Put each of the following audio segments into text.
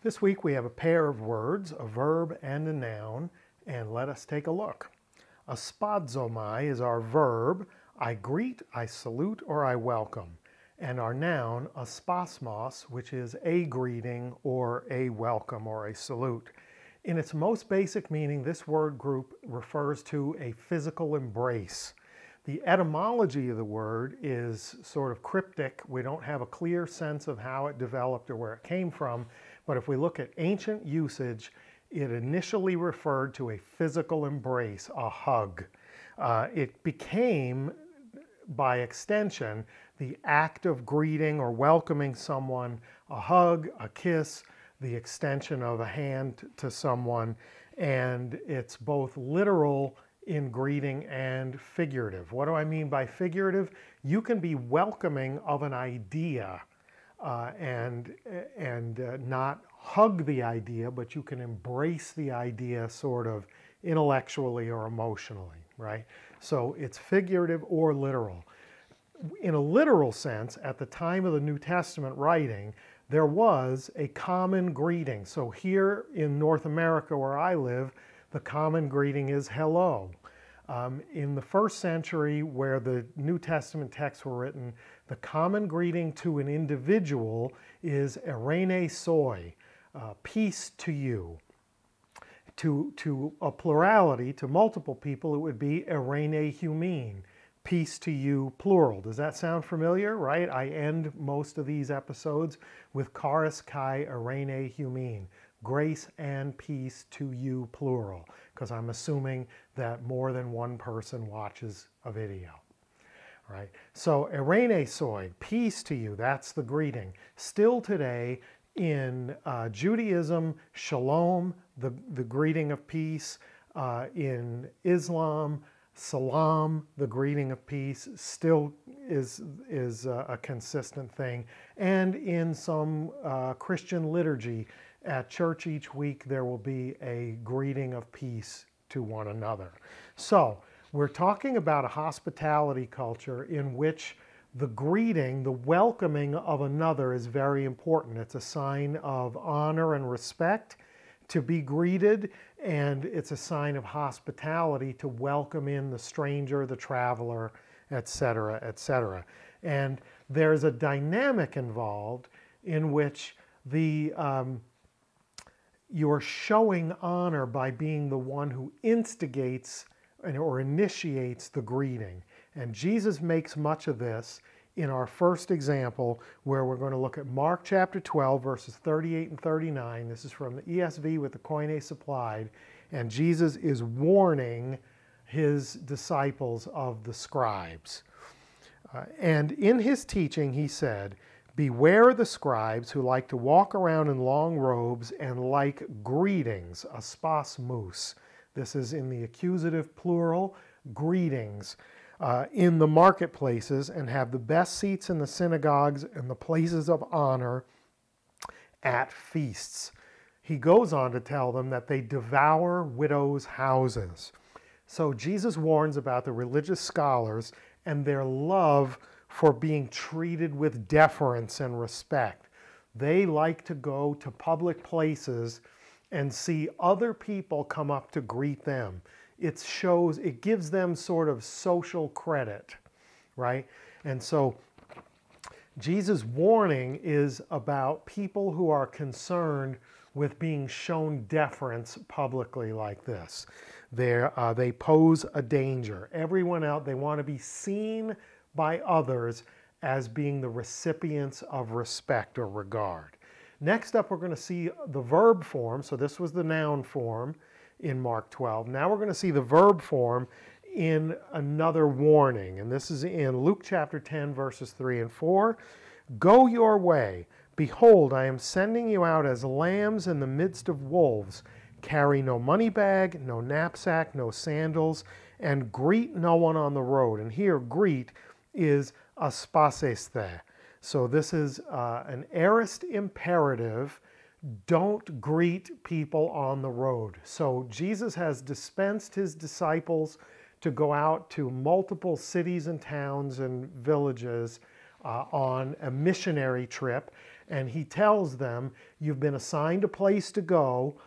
This week we have a pair of words, a verb and a noun, and let us take a look. Aspazomai is our verb, I greet, I salute, or I welcome. And our noun, aspasmos, which is a greeting or a welcome or a salute. In its most basic meaning, this word group refers to a physical embrace. The etymology of the word is sort of cryptic. We don't have a clear sense of how it developed or where it came from, but if we look at ancient usage, it initially referred to a physical embrace, a hug. Uh, it became, by extension, the act of greeting or welcoming someone, a hug, a kiss, the extension of a hand to someone, and it's both literal in greeting and figurative. What do I mean by figurative? You can be welcoming of an idea uh, and, and uh, not hug the idea, but you can embrace the idea sort of intellectually or emotionally, right? So it's figurative or literal. In a literal sense, at the time of the New Testament writing, there was a common greeting. So here in North America where I live, the common greeting is hello. Um, in the first century, where the New Testament texts were written, the common greeting to an individual is Eirene soi, uh, peace to you. To, to a plurality, to multiple people, it would be Eirene humin, peace to you, plural. Does that sound familiar, right? I end most of these episodes with charis kai Eirene humin, grace and peace to you, plural, because I'm assuming that more than one person watches a video. Right? So, Eirene soi, peace to you, that's the greeting. Still today, in uh, Judaism, shalom, the, the greeting of peace. Uh, in Islam, salam, the greeting of peace, still is, is a, a consistent thing. And in some uh, Christian liturgy, at church each week, there will be a greeting of peace to one another. So, we're talking about a hospitality culture in which the greeting, the welcoming of another is very important. It's a sign of honor and respect to be greeted, and it's a sign of hospitality to welcome in the stranger, the traveler, etc., etc. And there's a dynamic involved in which the um, you're showing honor by being the one who instigates or initiates the greeting. And Jesus makes much of this in our first example where we're going to look at Mark chapter 12 verses 38 and 39. This is from the ESV with the Koine supplied. And Jesus is warning his disciples of the scribes. Uh, and in his teaching, he said, Beware the scribes who like to walk around in long robes and like greetings, aspasmus. This is in the accusative plural, greetings, uh, in the marketplaces and have the best seats in the synagogues and the places of honor at feasts. He goes on to tell them that they devour widows' houses. So Jesus warns about the religious scholars and their love for being treated with deference and respect. They like to go to public places and see other people come up to greet them. It shows, it gives them sort of social credit, right? And so Jesus' warning is about people who are concerned with being shown deference publicly like this. Uh, they pose a danger. Everyone out, they want to be seen by others as being the recipients of respect or regard. Next up, we're going to see the verb form. So this was the noun form in Mark 12. Now we're going to see the verb form in another warning. And this is in Luke chapter 10, verses 3 and 4. Go your way. Behold, I am sending you out as lambs in the midst of wolves. Carry no money bag, no knapsack, no sandals, and greet no one on the road. And here, greet is aspaseste. So this is uh, an aorist imperative. Don't greet people on the road. So Jesus has dispensed his disciples to go out to multiple cities and towns and villages uh, on a missionary trip, and he tells them, You've been assigned a place to go.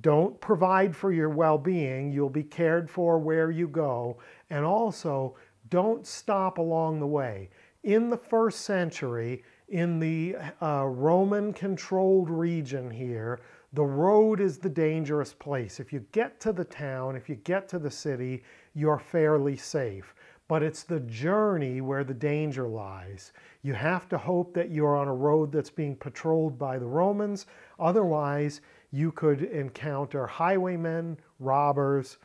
Don't provide for your well being. You'll be cared for where you go. And also, don't stop along the way. In the first century, in the uh, Roman controlled region here, the road is the dangerous place. If you get to the town, if you get to the city, you're fairly safe. But it's the journey where the danger lies. You have to hope that you're on a road that's being patrolled by the Romans. Otherwise, you could encounter highwaymen, robbers,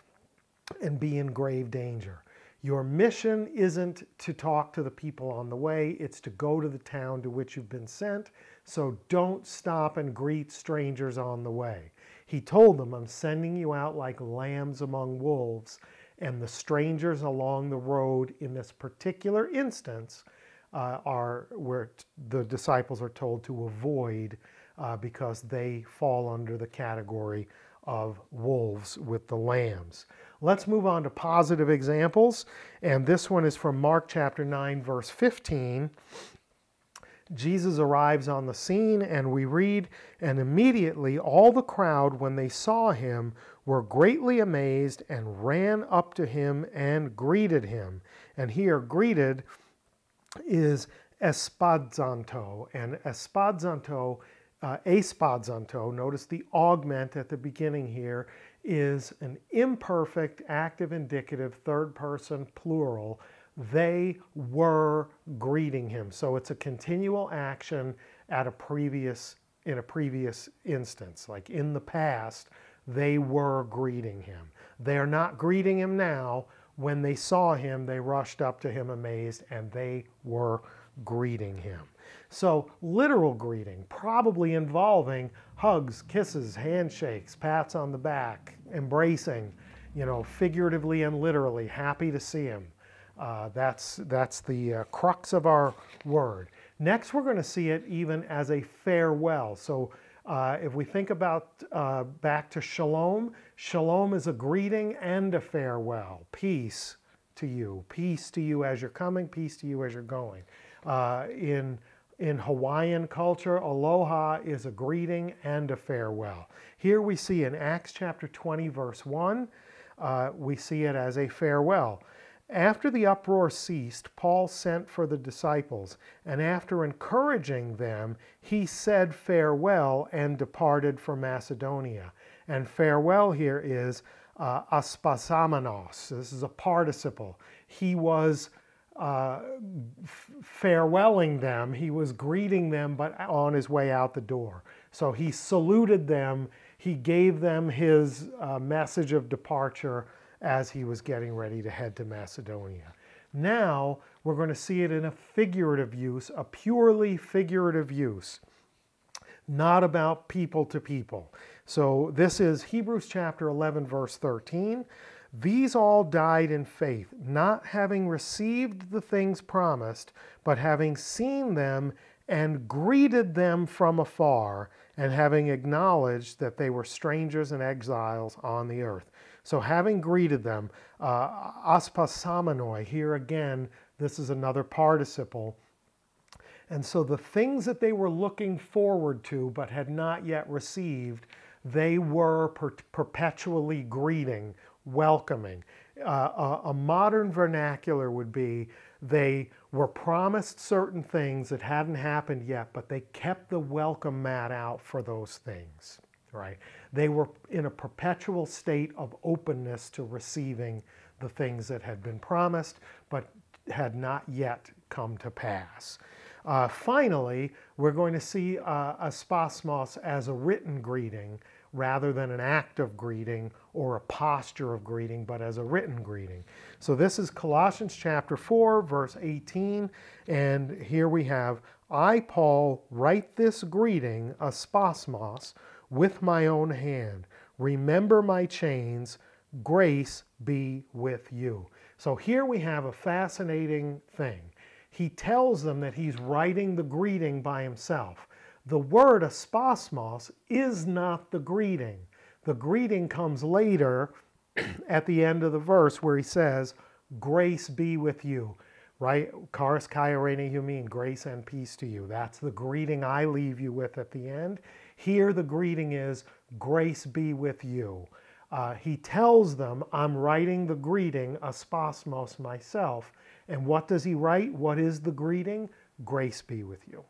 and be in grave danger. Your mission isn't to talk to the people on the way, it's to go to the town to which you've been sent. So don't stop and greet strangers on the way. He told them, I'm sending you out like lambs among wolves, and the strangers along the road in this particular instance uh, are where the disciples are told to avoid uh, because they fall under the category of wolves with the lambs. Let's move on to positive examples. And this one is from Mark chapter 9, verse 15. Jesus arrives on the scene, and we read, And immediately all the crowd, when they saw him, were greatly amazed and ran up to him and greeted him. And here, greeted is espadzanto. And espadzanto, uh, espadzanto, notice the augment at the beginning here, is an imperfect active indicative third person plural. They were greeting him. So it's a continual action at a previous in a previous instance. Like in the past, they were greeting him. They are not greeting him now. When they saw him, they rushed up to him amazed and they were greeting him. So, literal greeting, probably involving hugs, kisses, handshakes, pats on the back, embracing, you know, figuratively and literally, happy to see him. Uh, that's, that's the uh, crux of our word. Next, we're going to see it even as a farewell. So, uh, if we think about uh, back to shalom, shalom is a greeting and a farewell. Peace to you. Peace to you as you're coming, peace to you as you're going. Uh, in in Hawaiian culture, aloha is a greeting and a farewell. Here we see in Acts chapter 20, verse 1, uh, we see it as a farewell. After the uproar ceased, Paul sent for the disciples, and after encouraging them, he said farewell and departed for Macedonia. And farewell here is uh, aspasamenos. This is a participle. He was farewelling them. He was greeting them, but on his way out the door. So he saluted them. He gave them his uh, message of departure as he was getting ready to head to Macedonia. Now we're going to see it in a figurative use, a purely figurative use, not about people to people. So this is Hebrews chapter 11, verse 13. These all died in faith, not having received the things promised, but having seen them and greeted them from afar, and having acknowledged that they were strangers and exiles on the earth. So, having greeted them, uh, aspasamenoi, here again, this is another participle. And so the things that they were looking forward to but had not yet received, they were per- perpetually greeting welcoming. Uh, a, a, modern vernacular would be they were promised certain things that hadn't happened yet, but they kept the welcome mat out for those things, right? They were in a perpetual state of openness to receiving the things that had been promised, but had not yet come to pass. Uh, finally, we're going to see uh, aspasmos as a written greeting rather than an act of greeting or a posture of greeting, but as a written greeting. So this is Colossians chapter 4, verse 18, and here we have, I, Paul, write this greeting, aspasmos, with my own hand. Remember my chains, grace be with you. So here we have a fascinating thing. He tells them that he's writing the greeting by himself. The word aspasmos is not the greeting. The greeting comes later at the end of the verse where he says, Grace be with you. right? Charis Kai Eirene Humin, grace and peace to you. That's the greeting I leave you with at the end. Here the greeting is, grace be with you. Uh, he tells them, I'm writing the greeting, aspasmos, myself. And what does he write? What is the greeting? Grace be with you.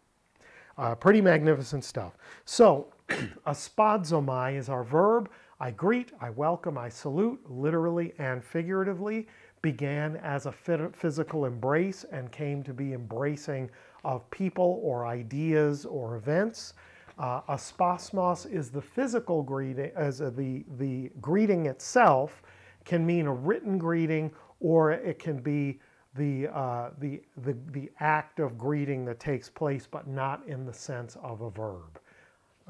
Uh, pretty magnificent stuff. So, aspadzomai is our verb. I greet, I welcome, I salute, literally and figuratively began as a physical embrace and came to be embracing of people or ideas or events. Uh, aspasmos is the physical greeting, as the, the greeting itself can mean a written greeting or it can be the, uh, the, the, the act of greeting that takes place, but not in the sense of a verb.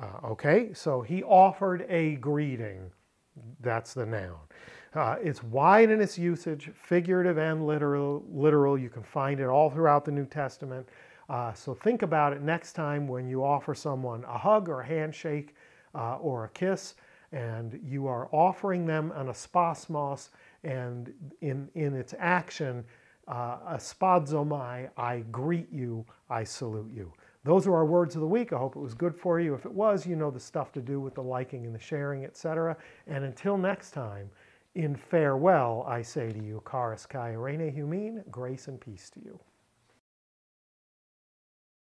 Uh, okay, so he offered a greeting. That's the noun. Uh, it's wide in its usage, figurative and literal, literal. You can find it all throughout the New Testament. Uh, so think about it next time when you offer someone a hug or a handshake uh, or a kiss, and you are offering them an aspasmos, and in, in its action, uh, aspadzomai, I greet you, I salute you. Those are our words of the week. I hope it was good for you. If it was, you know the stuff to do with the liking and the sharing, etc. And until next time, in farewell, I say to you, Charis Kai Eirene Humin, grace and peace to you.